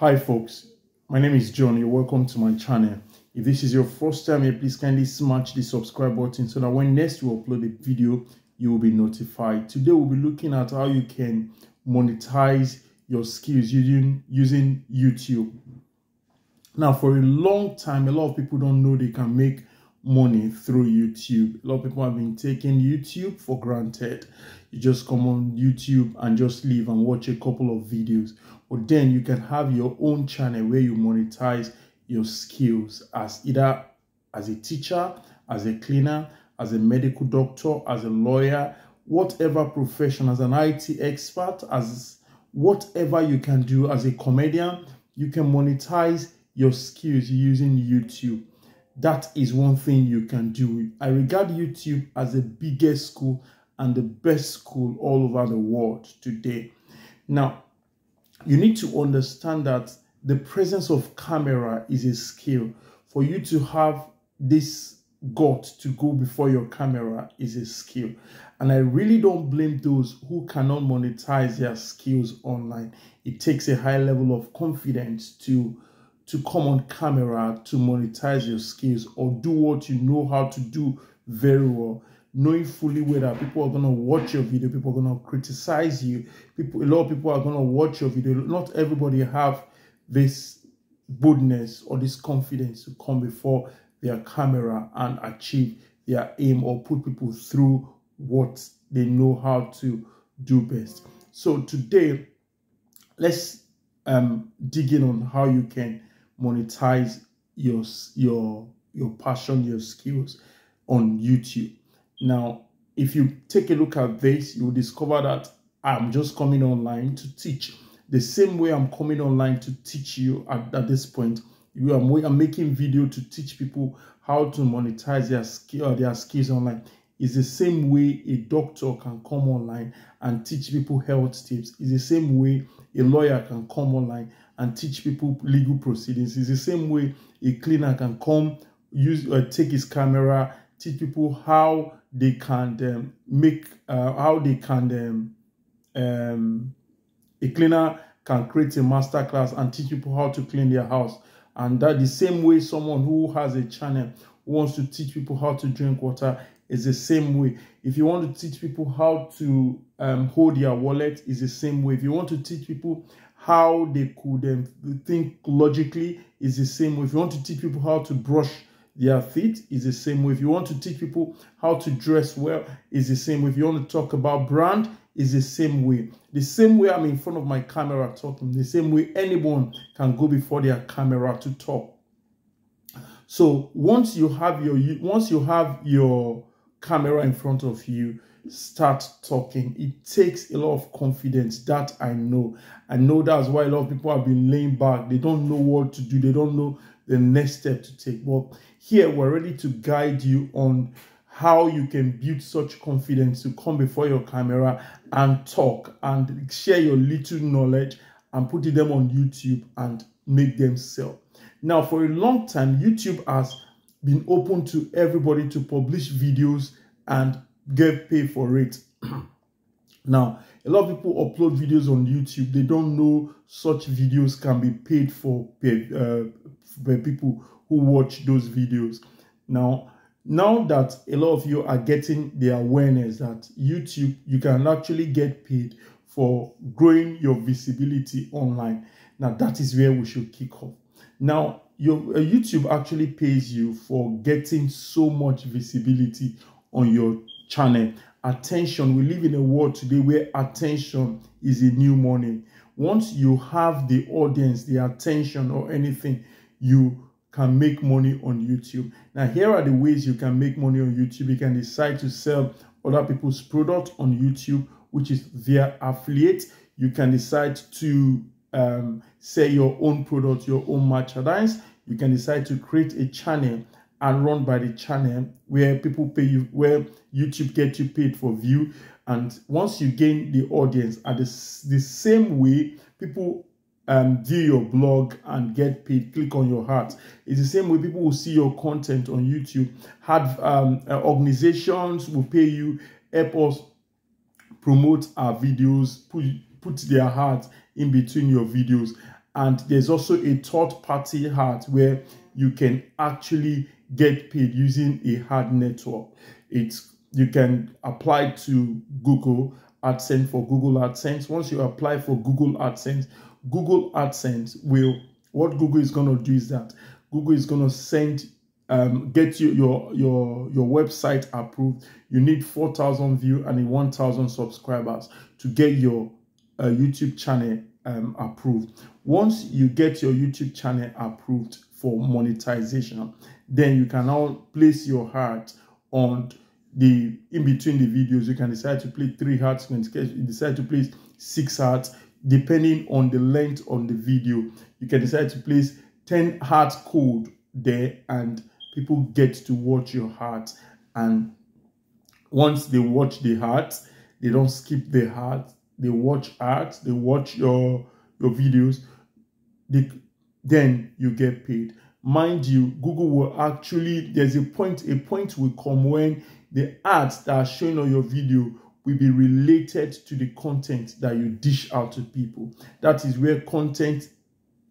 Hi folks, my name is John. You're welcome to my channel. If this is your first time here, please kindly smash the subscribe button so that when next we upload a video, you will be notified. Today we'll be looking at how you can monetize your skills using, using YouTube. Now, for a long time, a lot of people don't know they can make money through YouTube. A lot of people have been taking YouTube for granted. You just come on YouTube and just leave and watch a couple of videos. But then you can have your own channel where you monetize your skills as either as a teacher, as a cleaner, as a medical doctor, as a lawyer, whatever profession, as an IT expert, as whatever you can do as a comedian, you can monetize your skills using YouTube. That is one thing you can do. I regard YouTube as the biggest school and the best school all over the world today. Now, you need to understand that the presence of camera is a skill. For you to have this gut to go before your camera is a skill. And I really don't blame those who cannot monetize their skills online. It takes a high level of confidence to to come on camera to monetize your skills or do what you know how to do very well knowing fully well that people are going to watch your video people are going to criticize you people a lot of people are going to watch your video not everybody have this boldness or this confidence to come before their camera and achieve their aim or put people through what they know how to do best so today let's um dig in on how you can monetize your your your passion, your skills on YouTube. Now, if you take a look at this, you will discover that I'm just coming online to teach. The same way I'm coming online to teach you at, at this point, you are I'm making video to teach people how to monetize their skill their skills online. Is the same way a doctor can come online and teach people health tips. Is the same way a lawyer can come online and teach people legal proceedings. It's the same way a cleaner can come, use uh, take his camera, teach people how they can um, make, uh, how they can, um, um, a cleaner can create a master class and teach people how to clean their house. And that the same way someone who has a channel wants to teach people how to drink water is the same way. If you want to teach people how to um, hold their wallet, is the same way. If you want to teach people how they could um, think logically is the same way. If you want to teach people how to brush their feet is the same way. If you want to teach people how to dress well is the same way. If you want to talk about brand is the same way. The same way I'm in front of my camera talking, the same way anyone can go before their camera to talk. So once you have your once you have your camera in front of you, start talking. It takes a lot of confidence. That I know. I know that's why a lot of people have been laying back. They don't know what to do. They don't know the next step to take. But here we're ready to guide you on how you can build such confidence to come before your camera and talk and share your little knowledge and put them on YouTube and make them sell. Now, for a long time, YouTube has been open to everybody to publish videos and get paid for it. now, a lot of people upload videos on YouTube. They don't know such videos can be paid for uh, by people who watch those videos. Now, now that a lot of you are getting the awareness that YouTube, you can actually get paid for growing your visibility online. Now, that is where we should kick off. Now, your uh, YouTube actually pays you for getting so much visibility on your channel. Attention, we live in a world today where attention is a new money. Once you have the audience, the attention or anything, you can make money on YouTube. Now, here are the ways you can make money on YouTube. You can decide to sell other people's product on YouTube, which is their affiliate. You can decide to um, sell your own product, your own merchandise. You can decide to create a channel and run by the channel where people pay you, where YouTube get you paid for view. And once you gain the audience at the, the same way, people um, view your blog and get paid, click on your heart. It's the same way people will see your content on YouTube. Have um, uh, organizations will pay you, help us promote our videos, put, put their heart in between your videos And there's also a third party heart where you can actually get paid using a ad network. It's you can apply to Google AdSense for Google AdSense. Once you apply for Google AdSense, Google AdSense will what Google is going to do is that Google is going to send um, get you your your your website approved. You need 4,000 view and 1,000 subscribers to get your uh, YouTube channel um, approved. Once you get your YouTube channel approved for monetization, then you can now place your heart on the in between the videos. You can decide to play three hearts. You can decide to place six hearts depending on the length on the video. You can decide to place 10 heart code there and people get to watch your heart and once they watch the heart they don't skip the heart they watch art they watch your your videos they, then you get paid mind you google will actually there's a point a point will come when the ads that are showing on your video will be related to the content that you dish out to people that is where content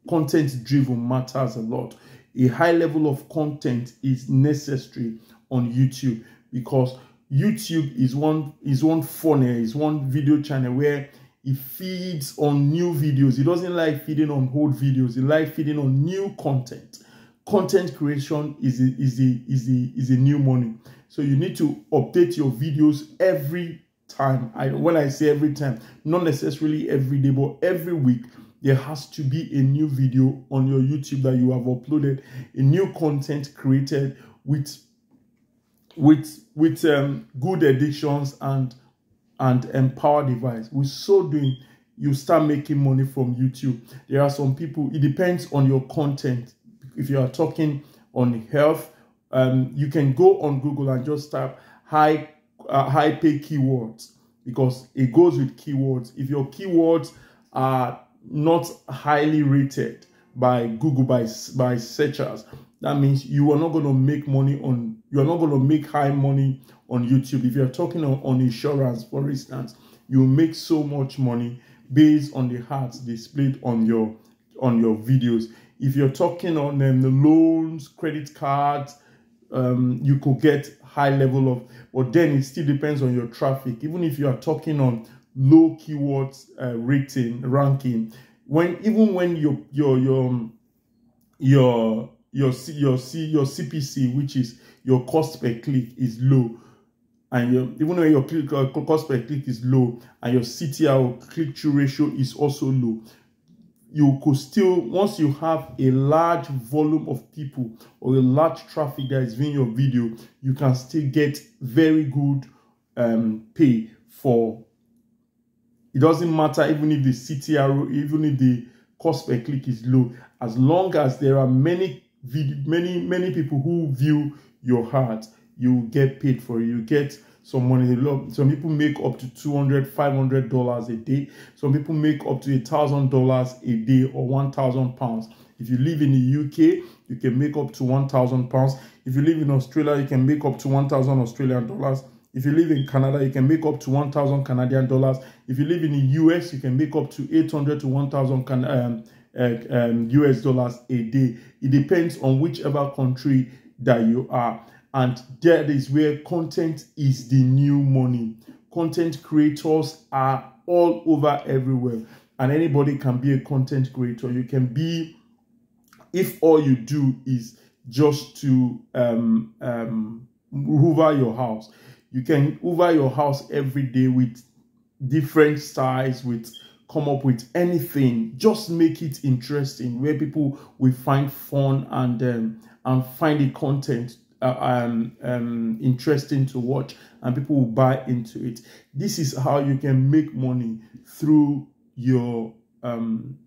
content driven matters a lot a high level of content is necessary on YouTube because YouTube is one is one funnel, is one video channel where it feeds on new videos. It doesn't like feeding on old videos. It like feeding on new content. Content creation is a, is a, is a, is a new money. So you need to update your videos every time. I when I say every time, not necessarily every day, but every week there has to be a new video on your YouTube that you have uploaded, a new content created with with with um, good editions and and empower device. With so doing, you start making money from YouTube. There are some people. It depends on your content. If you are talking on health, um, you can go on Google and just type high uh, high pay keywords because it goes with keywords. If your keywords are not highly rated by Google by by searchers, that means you are not going to make money on you are not going to make high money on YouTube. If you're talking on, on insurance, for instance, you make so much money based on the ads displayed on your on your videos. If you're talking on um, the loans, credit cards, um, you could get high level of, but then it still depends on your traffic. Even if you are talking on low keywords uh, rating ranking when even when your your your your your your C, your CPC which is your cost per click is low and your, even when your click, uh, cost per click is low and your CTR click through ratio is also low you could still once you have a large volume of people or a large traffic that is viewing your video you can still get very good um, pay for it doesn't matter even if the CTR, even if the cost per click is low, as long as there are many many many people who view your art, you get paid for it. You get some money. Some people make up to $200, 500 dollars a day. Some people make up to a thousand dollars a day or 1,000 pounds. If you live in the UK, you can make up to 1,000 pounds. If you live in Australia, you can make up to 1,000 Australian dollars. If you live in Canada, you can make up to 1,000 Canadian dollars. If you live in the US, you can make up to 800 to 1,000 um, uh, um, US dollars a day. It depends on whichever country that you are. And that is where content is the new money. Content creators are all over everywhere. And anybody can be a content creator. You can be, if all you do is just to um, um, hoover your house you can hoover your house every day with different styles, with come up with anything. Just make it interesting where people will find fun and um, and find the content uh, um, um, interesting to watch and people will buy into it. This is how you can make money through your um,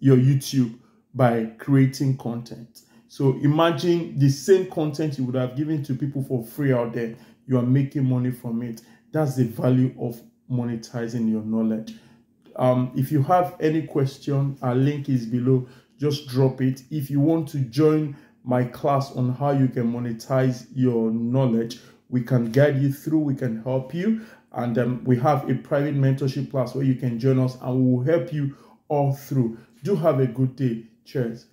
your YouTube by creating content. So imagine the same content you would have given to people for free out there you are making money from it. That's the value of monetizing your knowledge. Um, if you have any question, our link is below. Just drop it. If you want to join my class on how you can monetize your knowledge, we can guide you through, we can help you. And um, we have a private mentorship class where you can join us and we will help you all through. Do have a good day. Cheers.